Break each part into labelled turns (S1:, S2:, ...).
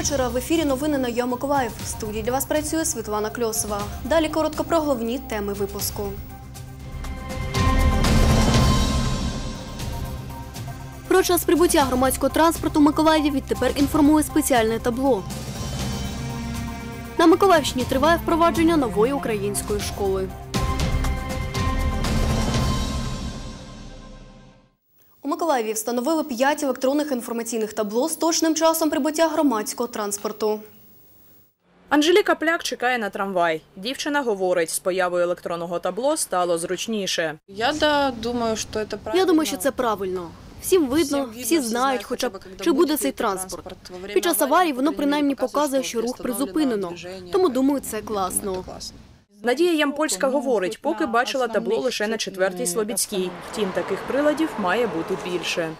S1: Вечора. В ефірі новини на Я Миколаїв. В студії для вас працює Світлана Кльосова. Далі коротко про головні теми випуску. Про час прибуття громадського транспорту в Миколаєві відтепер інформує спеціальне табло. На Миколаївщині триває впровадження нової української школи. Миколаєві встановили 5 електронних інформаційних табло з точним часом прибуття громадського транспорту.
S2: Анжеліка Пляк чекає на трамвай. Дівчина говорить, з появою електронного табло стало зручніше.
S3: Я да, думаю, що це правильно.
S1: Я думаю, що це правильно. Всім видно, всі знають, хоча б чи буде цей транспорт. Під час аварії воно принаймні показує, що рух призупинено. Тому думаю, це класно.
S2: Надія Ямпольська говорить, поки бачила табло лише на четвертій Слобідській. Втім, таких приладів має бути більше.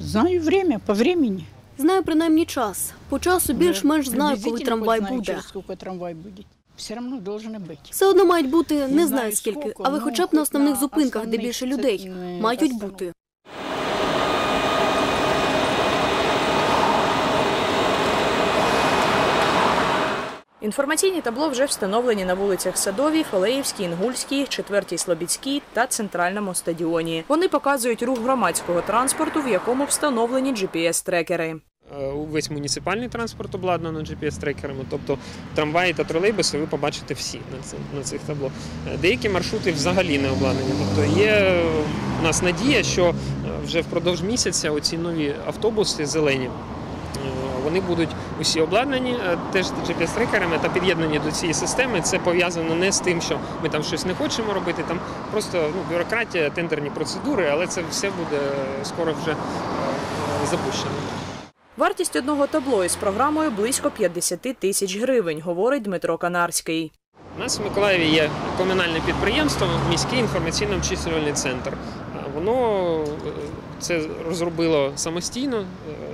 S4: Знаю время, по времени.
S1: Знаю принаймні час. По часу більш-менш знаю, коли трамвай буде.
S4: сколько трамвай будет. Все равно должно быть.
S1: Все одно мають бути не знаю скільки,
S4: скільки,
S1: але
S4: ну,
S1: хоча б на основних зупинках, де більше людей, мають бути.
S2: Інформаційні табло вже встановлені на вулицях Садовій, Фалеївській, Інгульській, Четвертій Слобідській та Центральному стадіоні. Вони показують рух громадського транспорту, в якому встановлені GPS-трекери.
S5: Е, Увесь муніципальний транспорт обладнано GPS-трекерами, тобто трамваї та тролейбуси ви побачите всі на цих, табло. Е, Деякі маршрути взагалі не обладнані. Тобто є е, у нас надія, що е, вже впродовж місяця оці нові автобуси зелені. Вони будуть усі обладнані е, теж GPS-трекерами та під'єднані до цієї системи. Це пов'язано не з тим, що ми там щось не хочемо робити. Там просто ну, бюрократія, тендерні процедури, але це все буде е, скоро вже е, запущено.
S2: Вартість одного табло із програмою близько 50 тисяч гривень, говорить Дмитро Канарський.
S5: У нас в Миколаєві є комунальне підприємство, міський інформаційно-обчислювальний центр. Воно це розробило самостійно,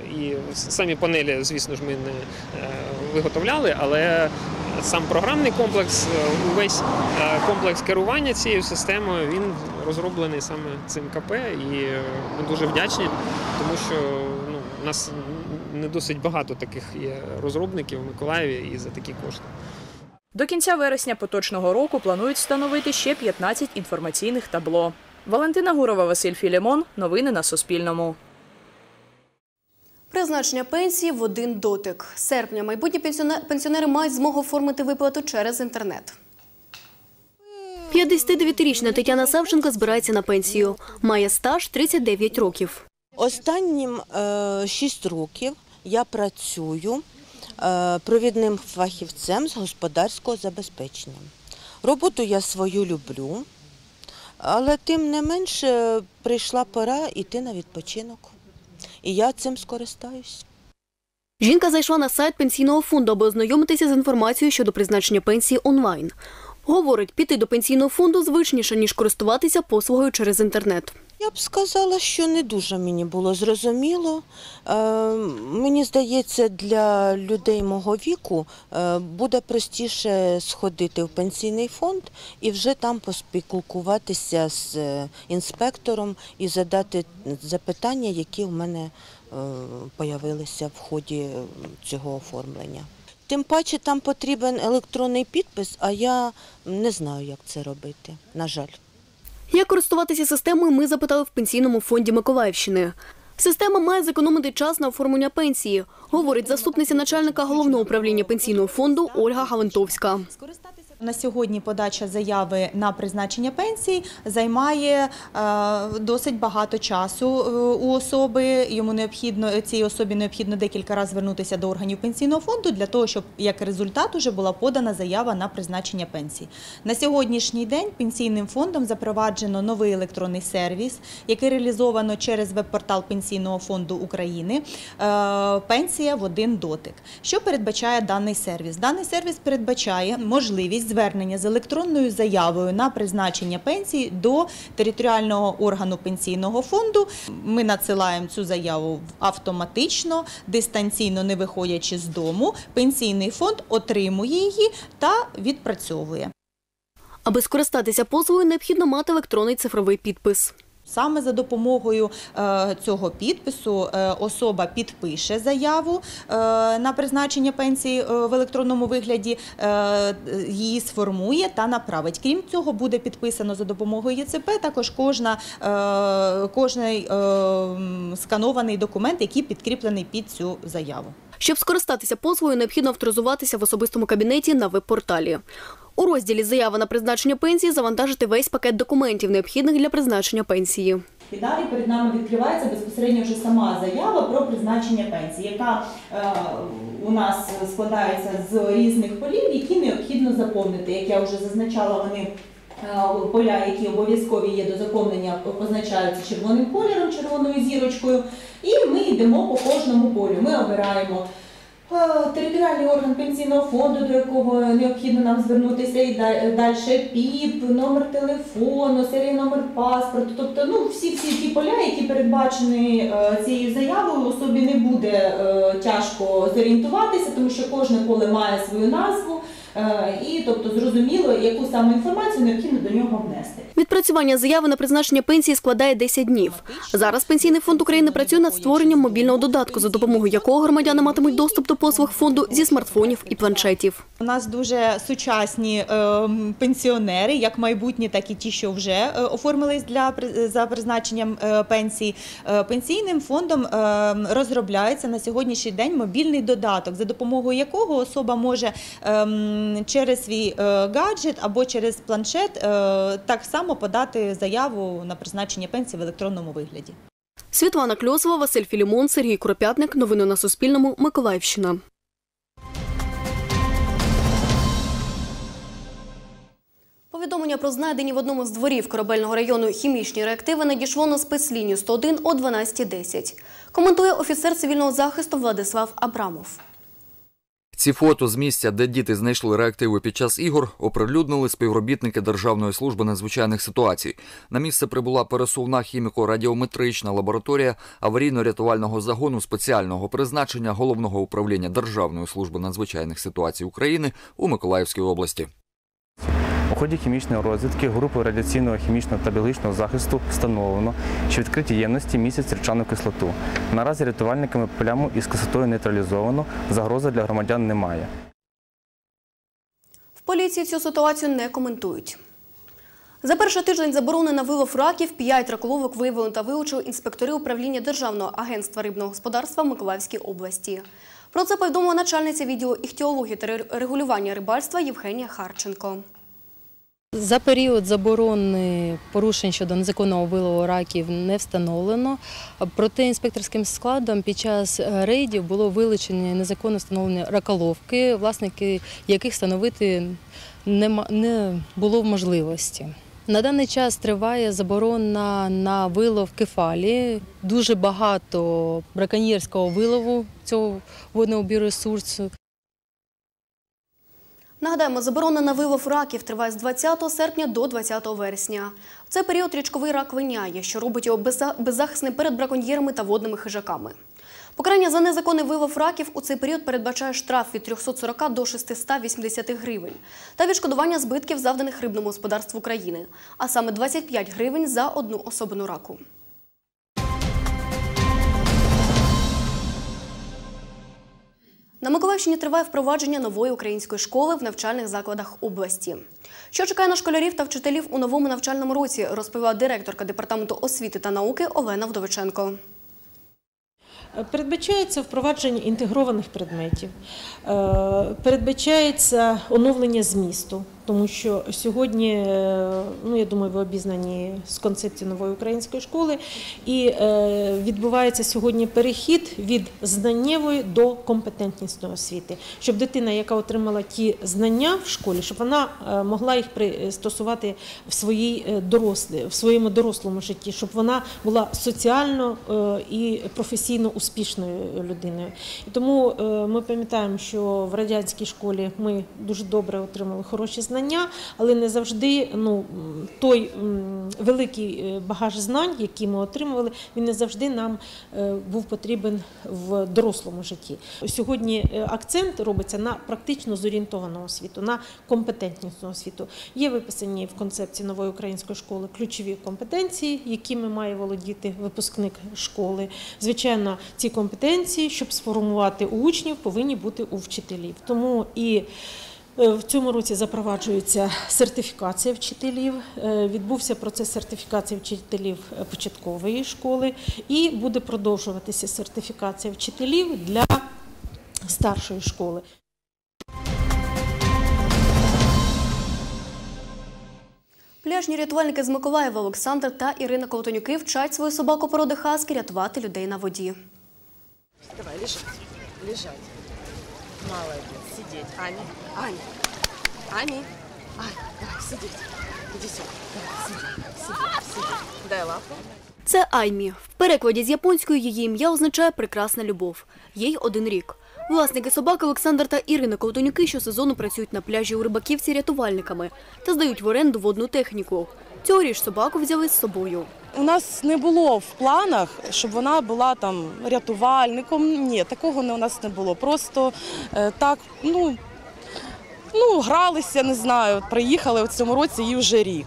S5: і самі панелі, звісно ж, ми не е, виготовляли, але сам програмний комплекс, е, увесь е, комплекс керування цією системою, він розроблений саме цим КП, і ми дуже вдячні, тому що ну, у нас не досить багато таких є розробників в Миколаєві і за такі кошти.
S2: До кінця вересня поточного року планують встановити ще 15 інформаційних табло. Валентина Гурова, Василь Філімон. Новини на Суспільному.
S1: Призначення пенсії в один дотик. З серпня майбутні пенсіонери- мають змогу оформити виплату через інтернет. 59-річна Тетяна Савченко збирається на пенсію. Має стаж 39 років.
S6: Останнім е, 6 років я працюю е, провідним фахівцем з господарського забезпечення. Роботу я свою люблю, але тим не менше прийшла пора йти на відпочинок. І я цим скористаюсь.
S1: Жінка зайшла на сайт пенсійного фонду, аби ознайомитися з інформацією щодо призначення пенсії онлайн. Говорить, піти до пенсійного фонду звичніше, ніж користуватися послугою через інтернет.
S6: Я б сказала, що не дуже мені було зрозуміло. Е, мені здається, для людей мого віку е, буде простіше сходити в пенсійний фонд і вже там поспілкуватися з е, інспектором і задати запитання, які в мене появилися в ході цього оформлення. Тим паче там потрібен електронний підпис, а я не знаю, як це робити. На жаль.
S1: Як користуватися системою, ми запитали в пенсійному фонді Миколаївщини. Система має зекономити час на оформлення пенсії, говорить заступниця начальника головного управління пенсійного фонду Ольга Галентовська.
S7: На сьогодні подача заяви на призначення пенсії займає е, досить багато часу е, у особи. Йому необхідно цій особі необхідно декілька разів звернутися до органів пенсійного фонду для того, щоб як результат уже була подана заява на призначення пенсії. На сьогоднішній день пенсійним фондом запроваджено новий електронний сервіс, який реалізовано через веб-портал Пенсійного фонду України. е, Пенсія в один дотик. Що передбачає даний сервіс? Даний сервіс передбачає можливість звернення з електронною заявою на призначення пенсії до територіального органу пенсійного фонду. Ми надсилаємо цю заяву автоматично, дистанційно не виходячи з дому. Пенсійний фонд отримує її та відпрацьовує.
S1: Аби скористатися послугою, необхідно мати електронний цифровий підпис.
S7: Саме за допомогою е, цього підпису е, особа підпише заяву е, на призначення пенсії в електронному вигляді, її сформує та направить. Крім цього, буде підписано за допомогою ЄЦП також кожна, кожний сканований документ, який підкріплений під цю заяву.
S1: Щоб скористатися послугою, необхідно авторизуватися в особистому кабінеті на веб-порталі. У розділі Заява на призначення пенсії завантажити весь пакет документів, необхідних для призначення пенсії.
S7: І далі перед нами відкривається безпосередньо вже сама заява про призначення пенсії, яка е, у нас складається з різних полів, які необхідно заповнити. Як я вже зазначала, вони поля, які обов'язкові є до заповнення, позначаються червоним кольором, червоною зірочкою. І ми йдемо по кожному полю. Ми обираємо. е, Територіальний орган пенсійного фонду, до якого необхідно нам звернутися, і далі ПІП, номер телефону, серійний номер паспорту. Тобто, ну всі всі ті поля, які передбачені е, цією заявою, особі не буде е, тяжко зорієнтуватися, тому що кожне поле має свою назву, е, і тобто зрозуміло, яку саме інформацію необхідно до нього внести.
S1: Відпрацювання заяви на призначення пенсії складає 10 днів. Зараз Пенсійний фонд України працює над створенням мобільного додатку, за допомогою якого громадяни матимуть доступ до послуг фонду зі смартфонів і планшетів.
S7: У нас дуже сучасні е, пенсіонери, як майбутні, так і ті, що вже е, оформились для за призначенням е, пенсії. Е, пенсійним фондом е, розробляється на сьогоднішній день мобільний додаток, за допомогою якого особа може е, через свій е, гаджет або через планшет е, так само подати заяву на призначення пенсії в електронному вигляді.
S1: Світлана Кльосова, Василь Філімон, Сергій Куропятник. Новини на Суспільному. Миколаївщина. Повідомлення про знайдені в одному з дворів корабельного району хімічні реактиви надійшло на спецлінію 101 о 12.10. Коментує офіцер цивільного захисту Владислав Абрамов.
S8: Ці фото з місця, де діти знайшли реактиви під час ігор, оприлюднили співробітники Державної служби надзвичайних ситуацій. На місце прибула пересувна хіміко-радіометрична лабораторія аварійно-рятувального загону спеціального призначення головного управління Державної служби надзвичайних ситуацій України у Миколаївській області.
S9: У ході хімічної розвідки групою радіаційного хімічного та біологічного захисту встановлено, що відкриті ємності містять речану кислоту. Наразі рятувальниками пляму із кислотою нейтралізовано, загрози для громадян немає.
S1: В поліції цю ситуацію не коментують. За перший тиждень заборони на вилов раків п'ять раколовок виявили та вилучили інспектори управління Державного агентства рибного господарства в Миколаївській області. Про це повідомила начальниця відділу іхтіології та регулювання рибальства Євгенія Харченко.
S10: За період заборони порушень щодо незаконного вилову раків не встановлено. Проте інспекторським складом під час рейдів було вилучені незаконно встановлені раколовки, власники яких встановити не було в можливості. На даний час триває заборона на вилов кефалі. Дуже багато браконьєрського вилову цього водного біоресурсу.
S1: Нагадаємо, заборона на вилов раків триває з 20 серпня до 20 вересня. В цей період річковий рак виняє, що робить його безза- беззахисним перед браконьєрами та водними хижаками. Покарання за незаконний вилов раків у цей період передбачає штраф від 340 до 680 гривень та відшкодування збитків, завданих рибному господарству України, а саме 25 гривень за одну особину раку. На Миколаївщині триває впровадження нової української школи в навчальних закладах області. Що чекає на школярів та вчителів у новому навчальному році, розповіла директорка департаменту освіти та науки Олена Вдовиченко.
S11: Передбачається впровадження інтегрованих предметів, Е, передбачається оновлення змісту, тому що сьогодні, е, ну я думаю, ви обізнані з концепцією нової української школи, і е, відбувається сьогодні перехід від знаннєвої до компетентнісної освіти, щоб дитина, яка отримала ті знання в школі, щоб вона е, могла їх пристосувати в своїй дорослі, в своєму дорослому житті, щоб вона була соціально і професійно успішною людиною. І тому ми пам'ятаємо, що в радянській школі ми дуже добре отримали хороші знання. Знання, але не завжди ну, той великий е, багаж знань, який ми отримували, він не завжди нам е, був потрібен в дорослому житті. Сьогодні е, акцент робиться на практично зорієнтовану освіту, на компетентність освіту. Є виписані в концепції нової української школи ключові компетенції, якими має володіти випускник школи. Звичайно, ці компетенції, щоб сформувати у учнів, повинні бути у вчителів. Тому і в цьому році запроваджується сертифікація вчителів. Е, Відбувся процес сертифікації вчителів е, початкової школи, і буде продовжуватися сертифікація вчителів для старшої школи.
S1: Пляжні рятувальники з Миколаєва Олександр та Ірина Ковтонюки вчать свою собаку породи хаски рятувати людей на воді.
S12: Давай, лежать, лежать. Молодец, сидеть. Аня, Аня, Ани, Аня, давай, сидеть. Иди сюда, давай, сиди, сиди, сиди. Дай лапу.
S1: Це Аймі. В перекладі з японської її ім'я означає прекрасна любов. Їй один рік. Власники собак Олександр та Ірина Ковтонюки щосезону працюють на пляжі у Рибаківці рятувальниками та здають в оренду водну техніку. Цьогоріч собаку взяли з собою.
S13: У нас не було в планах, щоб вона була там рятувальником. Ні, такого у нас не було. Просто е, так, ну, ну, гралися, не знаю. Приїхали в цьому році їй вже рік.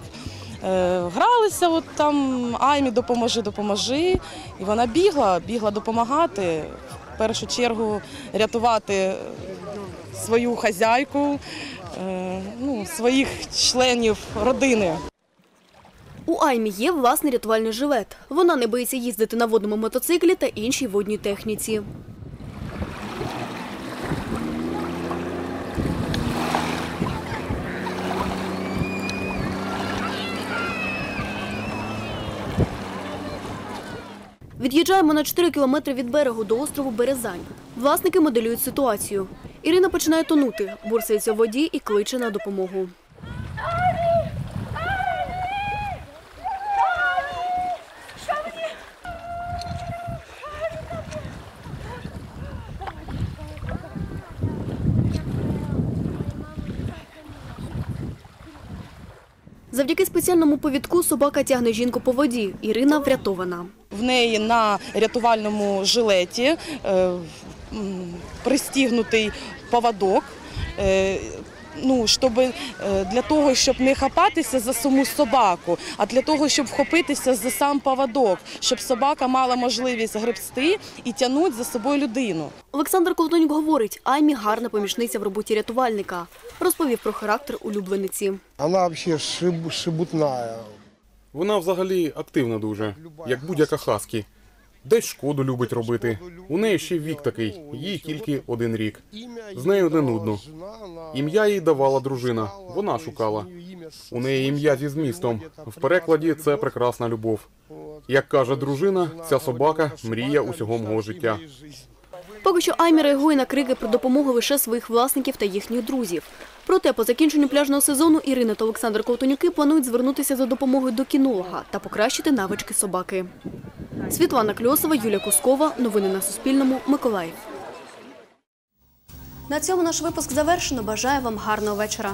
S13: Е, гралися, от там Аймі допоможи, допоможи. І вона бігла, бігла допомагати. В першу чергу рятувати е, свою хазяйку, ну, своїх членів родини.
S1: У Аймі є власний рятувальний жилет. Вона не боїться їздити на водному мотоциклі та іншій водній техніці. Від'їжджаємо на 4 кілометри від берегу до острову Березань. Власники моделюють ситуацію. Ірина починає тонути, бурсається в воді і кличе на допомогу. Завдяки спеціальному повідку собака тягне жінку по воді. Ірина врятована.
S13: В неї на рятувальному жилеті е, пристігнутий поводок. Ну, щоб е, для того, щоб не хапатися за саму собаку, а для того, щоб вхопитися за сам поводок, щоб собака мала можливість гребсти і тягнути за собою людину.
S1: Олександр Колтонюк говорить, Аймі гарна помічниця в роботі рятувальника. Розповів про характер улюблениці.
S14: Вона взагалі шиб, шибутна.
S15: Вона взагалі активна дуже, як будь-яка хаскі. Десь шкоду любить робити. У неї ще вік такий, їй тільки один рік. З нею не нудно. Ім'я їй давала дружина. Вона шукала. У неї ім'я зі змістом. В перекладі це прекрасна любов. Як каже дружина, ця собака мрія усього мого життя.
S1: Поки що Аймі реагує на крики про допомогу лише своїх власників та їхніх друзів. Проте по закінченню пляжного сезону Ірина та Олександр Ковтонюки планують звернутися за допомогою до кінолога та покращити навички собаки. Світлана Кльосова, Юлія Кускова. Новини на Суспільному. Миколаїв. На цьому наш випуск завершено. Бажаю вам гарного вечора.